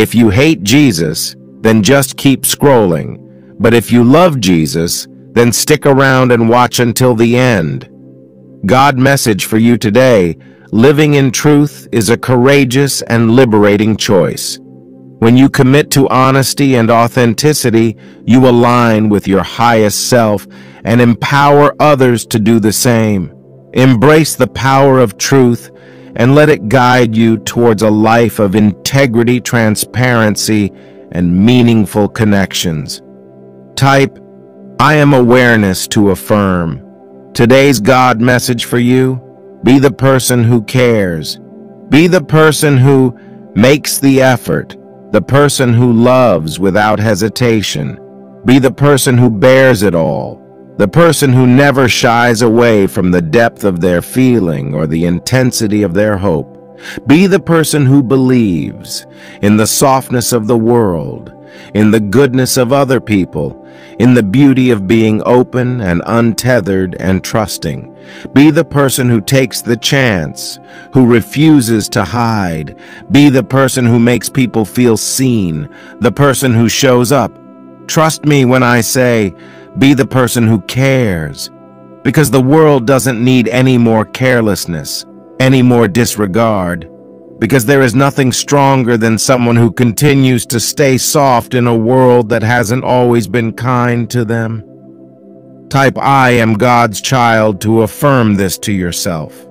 If you hate Jesus, then just keep scrolling. But if you love Jesus, then stick around and watch until the end. God message for you today, living in truth is a courageous and liberating choice. When you commit to honesty and authenticity, you align with your highest self and empower others to do the same. Embrace the power of truth and let it guide you towards a life of integrity, transparency, and meaningful connections. Type, I am awareness to affirm. Today's God message for you, be the person who cares. Be the person who makes the effort, the person who loves without hesitation. Be the person who bears it all, the person who never shies away from the depth of their feeling or the intensity of their hope. Be the person who believes in the softness of the world, in the goodness of other people, in the beauty of being open and untethered and trusting. Be the person who takes the chance, who refuses to hide. Be the person who makes people feel seen, the person who shows up. Trust me when I say, be the person who cares. Because the world doesn't need any more carelessness, any more disregard. Because there is nothing stronger than someone who continues to stay soft in a world that hasn't always been kind to them. Type I am God's child to affirm this to yourself.